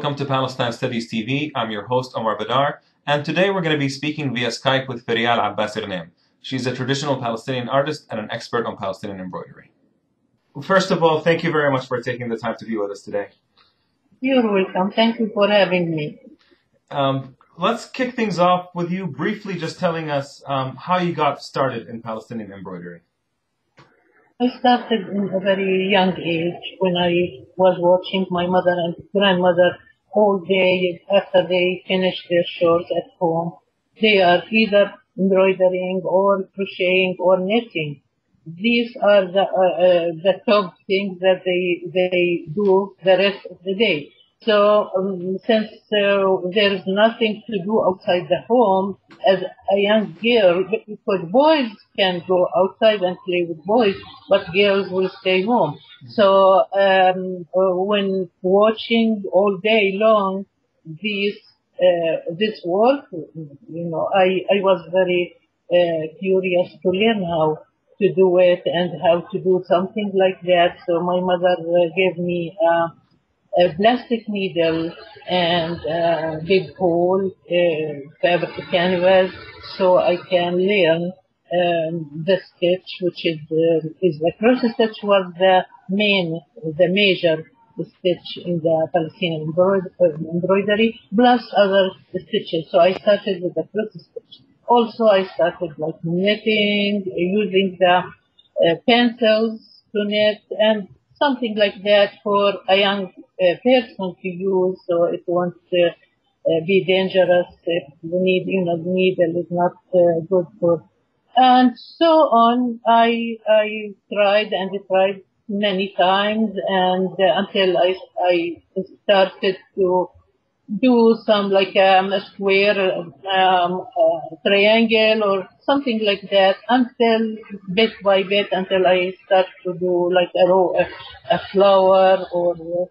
Welcome to Palestine Studies TV. I'm your host Omar Baddar, and today we're going to be speaking via Skype with Feryal Abbasi-Ghnaim. She's a traditional Palestinian artist and an expert on Palestinian embroidery. First of all, thank you very much for taking the time to be with us today. You're welcome. Thank you for having me. Um, let's kick things off with you briefly just telling us um, how you got started in Palestinian embroidery. I started in a very young age when I was watching my mother and grandmother all day after they finish their chores at home. They are either embroidering or crocheting or knitting. These are the, uh, uh, the top things that they, they do the rest of the day. So um, since uh, there is nothing to do outside the home as a young girl, because boys can go outside and play with boys, but girls will stay home. So um, when watching all day long this uh, this work, you know, I I was very uh, curious to learn how to do it and how to do something like that. So my mother uh, gave me. Uh, a plastic needle and a big hole, uh, fabric canvas, so I can learn um, the stitch, which is uh, is the cross stitch was the main, the major stitch in the Palestinian embroidery, plus other stitches. So I started with the cross stitch. Also, I started like knitting, using the uh, pencils to knit, and something like that for a young uh, person to use, so it won't uh, uh, be dangerous if the need, you know, the needle is not uh, good for. And so on, I I tried and tried many times, and until I I started to do some like um, a square, um, triangle or something like that until bit by bit until I start to do like a row, a, a flower or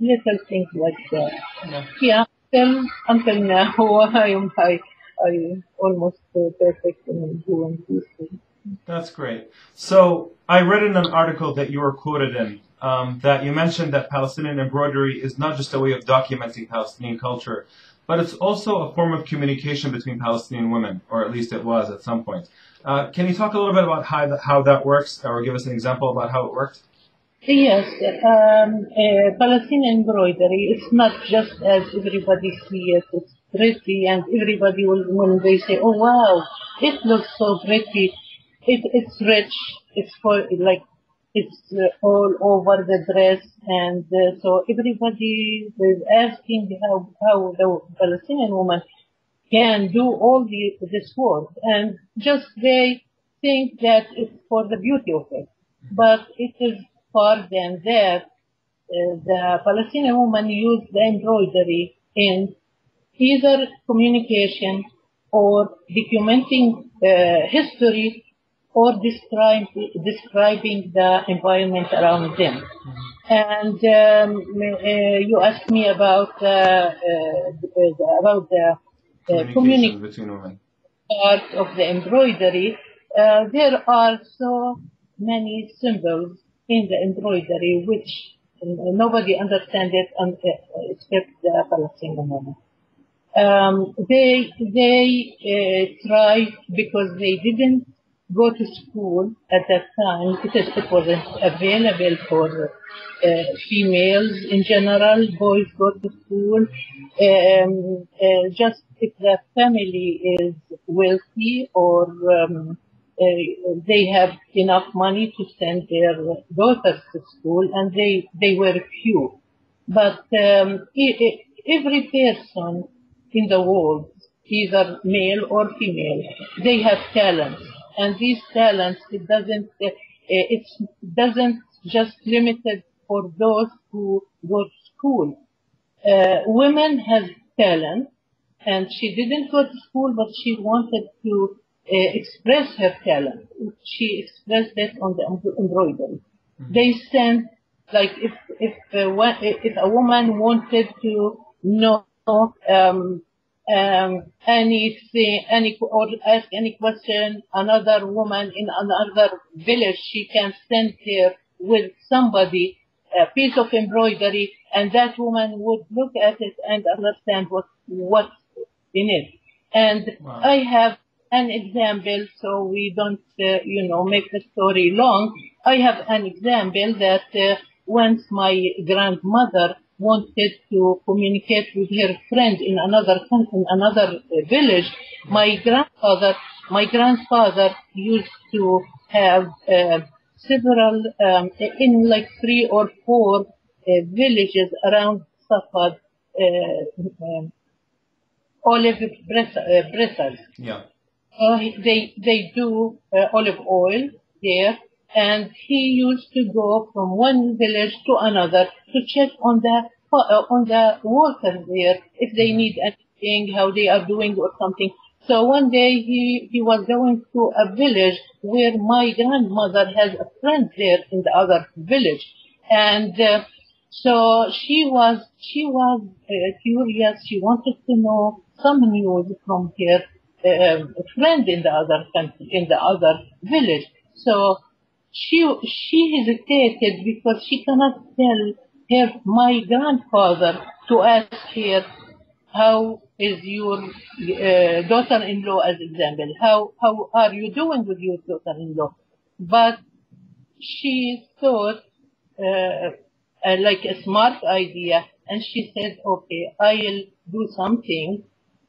little things like that. Yeah. yeah until, until now I am I, I almost uh, perfect in doing these things. That's great. So I read in an article that you were quoted in um, that you mentioned that Palestinian embroidery is not just a way of documenting Palestinian culture, but it's also a form of communication between Palestinian women, or at least it was at some point. Uh, can you talk a little bit about how that, how that works, or give us an example about how it worked? Yes, um, uh, Palestinian embroidery, it's not just as everybody sees it, it's pretty, and everybody will, when they say, oh wow, it looks so pretty, it, it's rich, it's for, like, it's uh, all over the dress and uh, so everybody is asking how, how the Palestinian woman can do all the, this work and just they think that it's for the beauty of it. But it is far than that. Uh, the Palestinian woman used the embroidery in either communication or documenting uh, history or describe, describing the environment around them. And um, uh, you asked me about uh, uh, about the uh, communication between women. part of the embroidery. Uh, there are so many symbols in the embroidery which nobody understands it uh, except the Palestinian women. Um, they they uh, try because they didn't go to school at that time because it wasn't available for uh, females in general. Boys go to school. Um, uh, just if the family is wealthy or um, uh, they have enough money to send their daughters to school, and they they were few. But um, every person in the world, either male or female, they have talents and these talents, it doesn't, uh, it doesn't just limited for those who go to school. Uh, women have talent, and she didn't go to school, but she wanted to express her talent. She expressed that on the embroidery. Mm-hmm. They sent, like, if if uh, if a woman wanted to know um, um, anything, any or ask any question, another woman in another village, she can send her with somebody a piece of embroidery, and that woman would look at it and understand what what's in it. And Wow. I have an example, so we don't, uh, you know, make the story long. I have an example that uh, once my grandmother wanted to communicate with her friend in another coun- in another uh, village, my grandfather, my grandfather used to have uh, several, um, in like three or four uh, villages around Safad, uh, um, olive bress- uh. Yeah. Uh, they they do uh, olive oil there, and he used to go from one village to another to check on the uh, on the workers there if they need anything, how they are doing or something. So one day he he was going to a village where my grandmother has a friend there in the other village, and. Uh, so she was she was uh, curious. She wanted to know some news from her uh, friend in the other country, in the other village. So she she hesitated because she cannot tell her my grandfather to ask her how is your uh, daughter-in-law as example how how are you doing with your daughter-in-law but she thought uh, uh, like a smart idea and she said okay i'll do something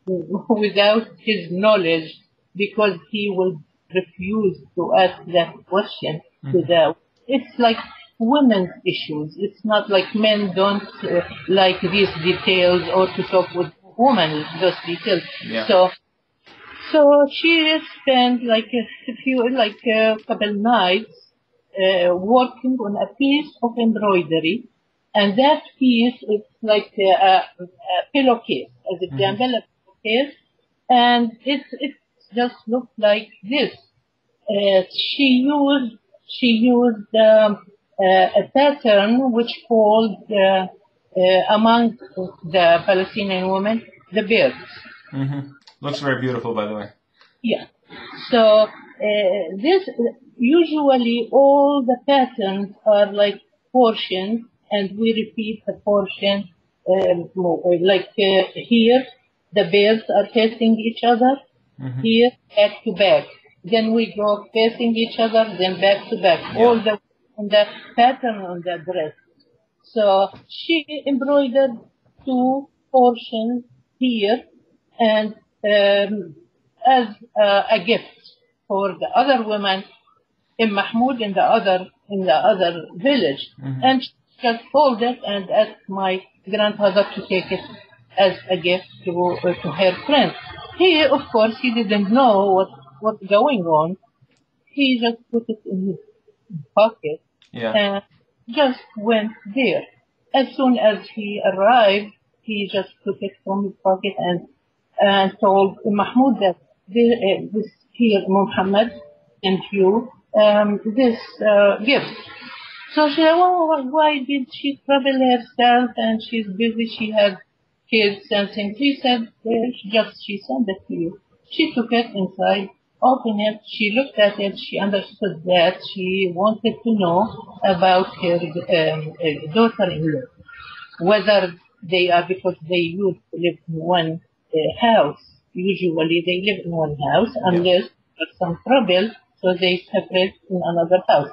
without his knowledge because he will refuse to ask that question to the it's like women's issues. It's not like men don't uh, like these details or to talk with women those details. Yeah. so so she spent like a few like a couple nights uh, working on a piece of embroidery and that piece is like a, a, a pillowcase as example a pillowcase and it it just looked like this uh, she used she used um, uh, a pattern which called uh, uh, among the Palestinian women the birds. hmm Looks very beautiful, by the way. Yeah. So uh, this usually all the patterns are like portions, and we repeat the portion um, like uh, here the birds are facing each other, Mhm. here back to back. Then we go facing each other, then back to back. Yeah. All the on the pattern on the dress. So she embroidered two portions here and um, as uh, a gift for the other women in Mahmoud in the other in the other village. Mhm. And she just sold it and asked my grandfather to take it as a gift to uh, to her friend. He, of course, he didn't know what what's going on. He just put it in his pocket Yeah. and just went there. As soon as he arrived, he just took it from his pocket and and told Mahmoud that this, uh, this here Muhammad and you um, this uh, gift. So she said, well, why- why did she trouble herself and she's busy, she has kids and things. He said, she just, she sent it to you. She took it inside, opened it, she looked at it, she understood that she wanted to know about her um, uh, daughter-in-law, whether they are, because they used to live in one uh, house. Usually they live in one house unless there's some trouble, so they separate in another house.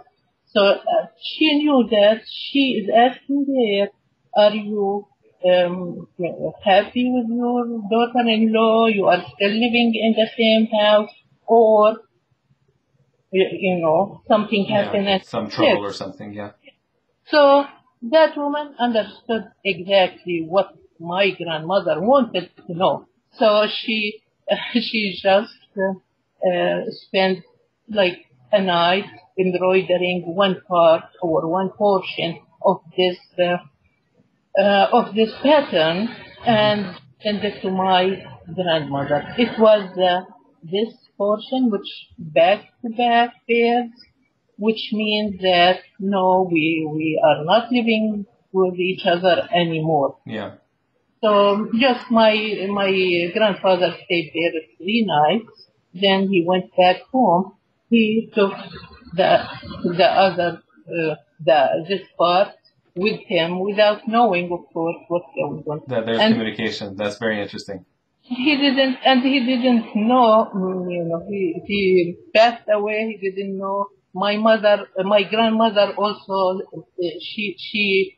So uh, she knew that she is asking there, are you um, happy with your daughter-in-law? You are still living in the same house, or you, know something happened? yeah. and Some trouble or something. Yeah. So that woman understood exactly what my grandmother wanted to know. So she she just uh, uh, spent like a night embroidering one part or one portion of this uh, uh, of this pattern and sent it to my grandmother. It was uh, this portion which back to back pairs, which means that no, we we are not living with each other anymore. Yeah. So just my my grandfather stayed there three nights. Then he went back home. He took the the other uh, the this part with him without knowing, of course, what's going on. That there's And- communication. That's very interesting. He didn't, and he didn't know, mm, you know, he, he passed away, he didn't know. My mother, my grandmother also, uh, she, she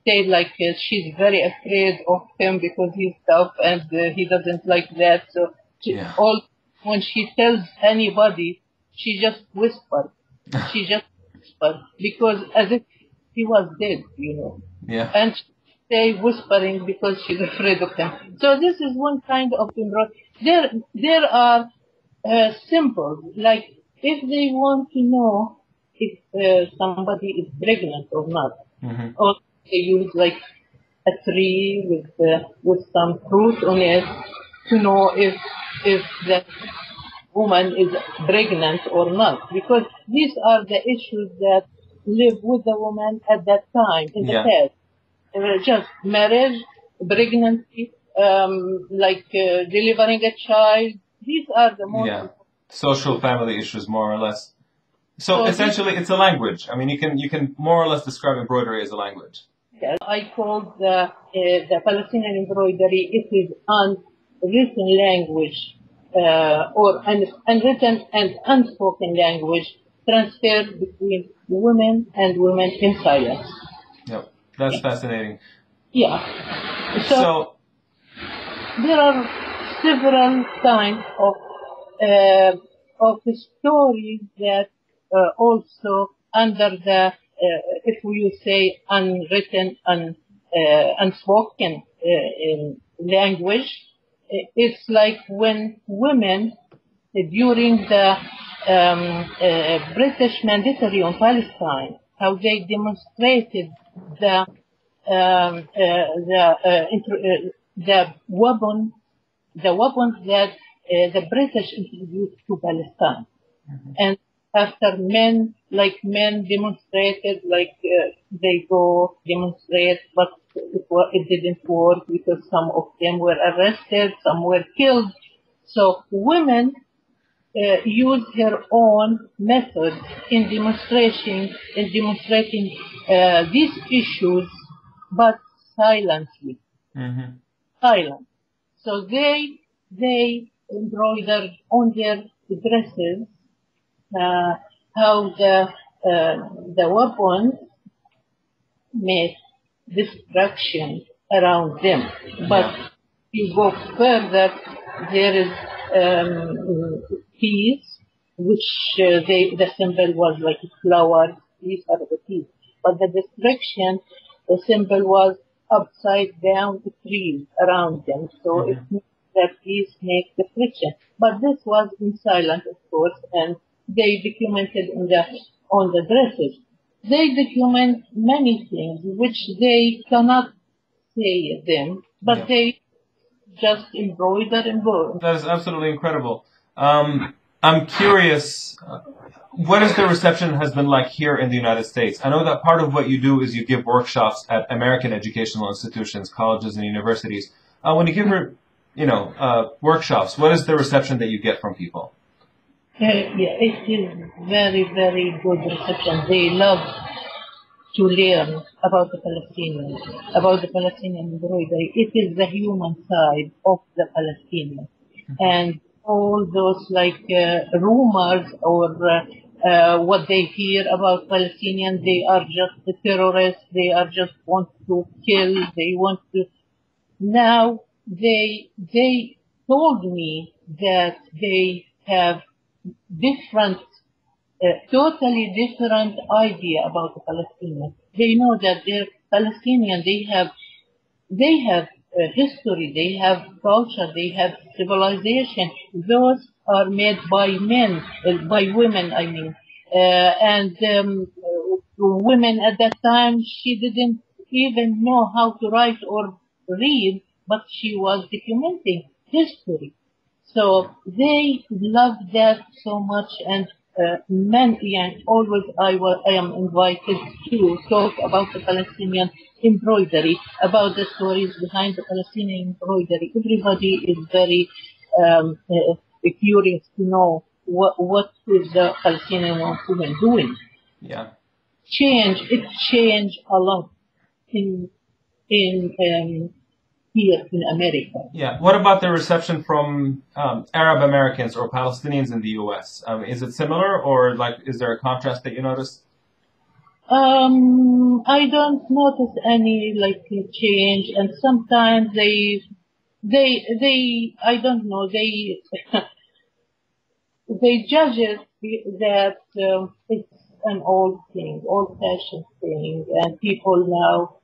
stayed like, uh, she's very afraid of him because he's tough and uh, he doesn't like that. So she, Yeah. all, when she tells anybody, she just whispers. she just whispers because as if he was dead, you know Yeah. and stay whispering because she's afraid of him. So this is one kind of embroidery. There, there are uh, symbols like if they want to know if uh, somebody is pregnant or not, hmm or they use like a tree with uh, with some fruit on it to know if if that woman is pregnant or not, because these are the issues that live with the woman at that time in Yeah. the past. Uh, just marriage, pregnancy, um, like uh, delivering a child. These are the most Yeah. Social family issues, more or less. So So essentially, it's a language. I mean, you can you can more or less describe embroidery as a language. Yes, I called the, uh, the Palestinian embroidery, it is unwritten language, uh, or un- unwritten and unspoken language transferred between women and women in silence. Yep. That's fascinating. Yeah. So, So, there are several kinds of, uh, of stories that uh, also under the, uh, if we say unwritten, un, uh, unspoken uh, in language, it's like when women uh, during the um, uh, British mandatory on Palestine, how they demonstrated the um, uh, the uh, intro- uh, the weapon the weapons that uh, the British introduced to Palestine. And after men, like men demonstrated, like uh, they go demonstrate, but it, it didn't work because some of them were arrested, some were killed. So women uh, use her own method in demonstration, in demonstrating uh, these issues, but silently mhm. silent. So they they embroidered on their dresses uh, how the uh, the weapons make destruction around them. But Yeah. you go further, there is um, peace, which uh, they the symbol was like a flower. These are the peace. But the destruction, the symbol was upside down the trees around them. So it means that these make destruction. But this was in silence, of course, and they documented on the on the dresses. They document many things which they cannot say them, but Yeah. they just embroider embroider. That is absolutely incredible. Um, I'm curious, uh, what is the reception has been like here in the United States? I know that part of what you do is you give workshops at American educational institutions, colleges, and universities. Uh, when you give you know, uh, workshops, what is the reception that you get from people? Yeah, it is very, very good reception. They love to learn about the Palestinians, about the Palestinian embroidery. It is the human side of the Palestinians. And all those like uh, rumors or uh, uh, what they hear about Palestinians, they are just the terrorists, they are just want to kill, they want to now they they told me that they have different uh, totally different idea about the Palestinians. They know that they're Palestinian, they have they have uh, history, they have culture, they have civilization. Those are made by men, uh, by women, I mean. Uh, and um, women at that time, she didn't even know how to write or read, but she was documenting history. So they loved that so much and uh, many and always I, I am invited to talk about the Palestinian embroidery, about the stories behind the Palestinian embroidery. Everybody is very um, uh, curious to know what, what is the Palestinian woman doing. Yeah. Change, it changed a lot. in in um, here in America. Yeah. What about the reception from um, Arab Americans or Palestinians in the U.S.? Um, is it similar, or like is there a contrast that you notice? Um, I don't notice any like change, and sometimes they, they, they, I don't know, they, they judge it that um, it's an old thing, old-fashioned thing, and people now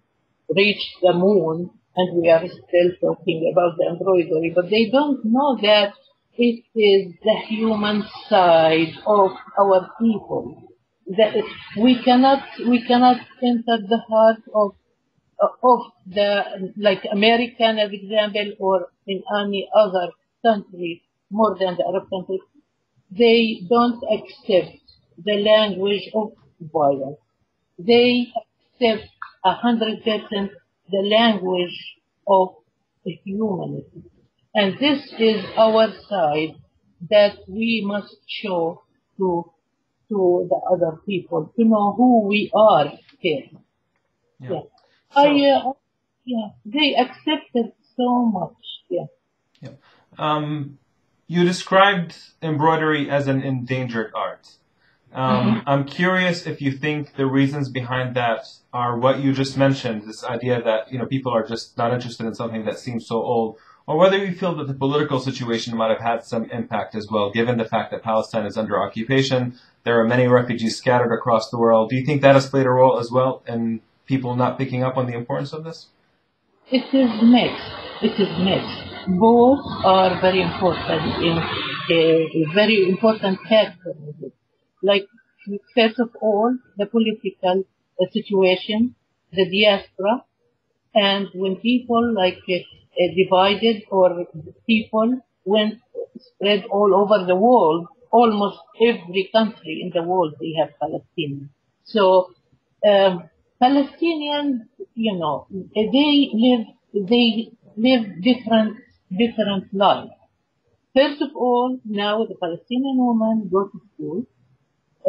reach the moon, and we are still talking about the embroidery, but they don't know that it is the human side of our people that we cannot we cannot enter the heart of of the like American, as example, or in any other country more than the Arab countries. They don't accept the language of violence. They accept a hundred percent the language of humanity. And this is our side that we must show to to the other people to know who we are here. Yeah. Yeah. So- I, uh, yeah, they accepted so much. Yeah. Um, you described embroidery as an endangered art. Um, I'm curious if you think the reasons behind that are what you just mentioned, this idea that you know people are just not interested in something that seems so old, or whether you feel that the political situation might have had some impact as well, given the fact that Palestine is under occupation. There are many refugees scattered across the world. Do you think that has played a role as well in people not picking up on the importance of this? It is mixed. It is mixed. Both are very important in a very important factor. Like first of all, the political uh, situation, the diaspora, and when people like uh, uh, divided or people went spread all over the world, almost every country in the world they have Palestinians. So um, Palestinians, you know, they live they live different different lives. First of all, now the Palestinian women go to school,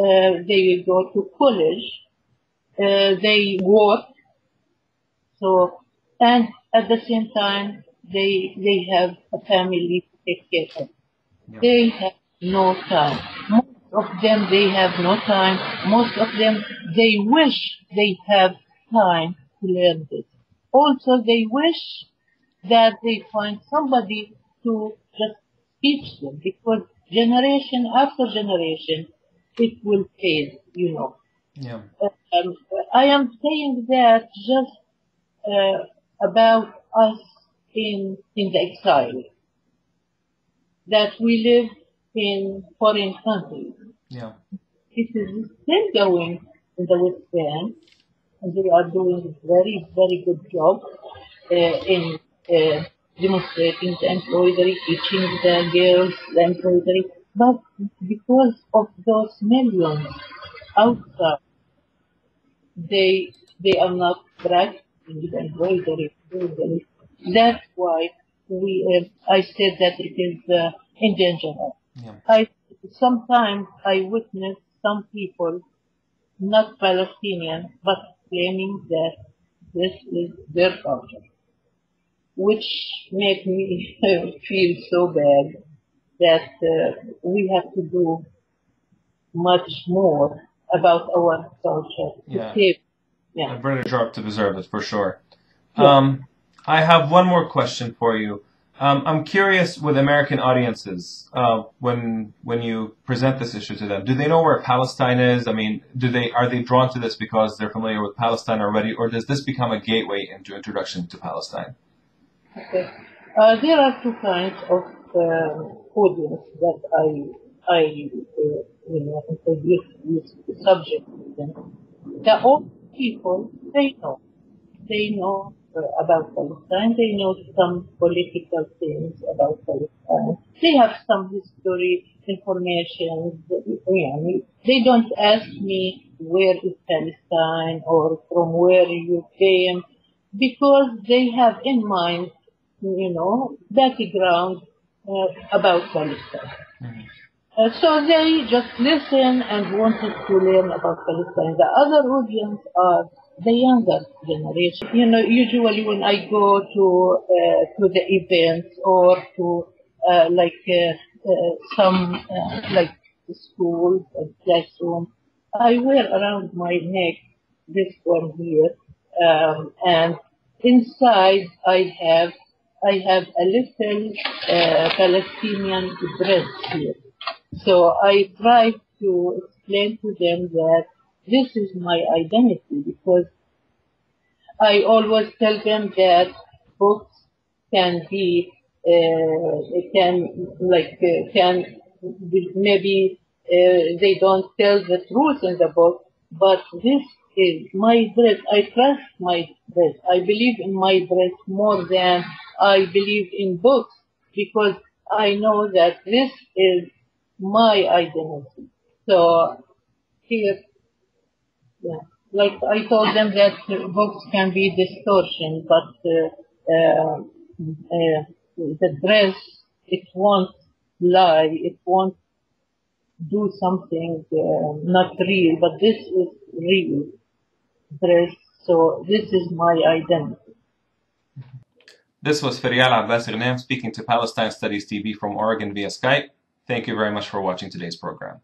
uh, they go to college, uh, they work, so and at the same time they they have a family to take care of. Yeah. They have no time. Most of them they have no time. Most of them they wish they have time to learn this. Also they wish that they find somebody to just teach them because generation after generation it will fade, you know. Yeah. Um, I am saying that just uh, about us in in the exile, that we live in foreign countries. Yeah. It is still going in the West Bank, and they are doing a very very good job uh, in uh, demonstrating the embroidery, teaching the girls the embroidery. But because of those millions outside, they they are not practicing the embroidery. embroidery. That's why we uh, I said that it is uh, endangered. Yeah. I sometimes I witness some people, not Palestinian, but claiming that this is their culture, which make me feel so bad that uh, we have to do much more about our culture to Yeah. save. A Yeah. British art to preserve it for sure. Yeah. Um, I have one more question for you. Um, I'm curious with American audiences uh, when when you present this issue to them. Do they know where Palestine is? I mean, do they are they drawn to this because they're familiar with Palestine already, or does this become a gateway into introduction to Palestine? Okay. Uh, there are two kinds of uh, audience that I I uh, you know introduce this subject to them. The old people they know they know uh, about Palestine. They know some political things about Palestine. They have some history information. They don't ask me where is Palestine or from where you came because they have in mind, you know, background uh, about Palestine. Mhm. Uh, so they just listen and wanted to learn about Palestine. The other audience are the younger generation. You know, usually when I go to uh, to the events or to uh, like uh, uh, some uh, like school or classroom, I wear around my neck this one here, um, and inside I have I have a little uh, Palestinian dress here. So I try to explain to them that this is my identity because I always tell them that books can be uh, can like uh, can maybe uh, they don't tell the truth in the book, but this is my dress. I trust my dress. I believe in my dress more than I believe in books because I know that this is my identity. So here, yeah, like I told them that books can be distortion, but uh, uh, uh, the dress it won't lie, it won't do something uh, not real, but this is real dress. So this is my identity. This was Feryal Abbas speaking to Palestine Studies TV from Oregon via Skype. Thank you very much for watching today's program.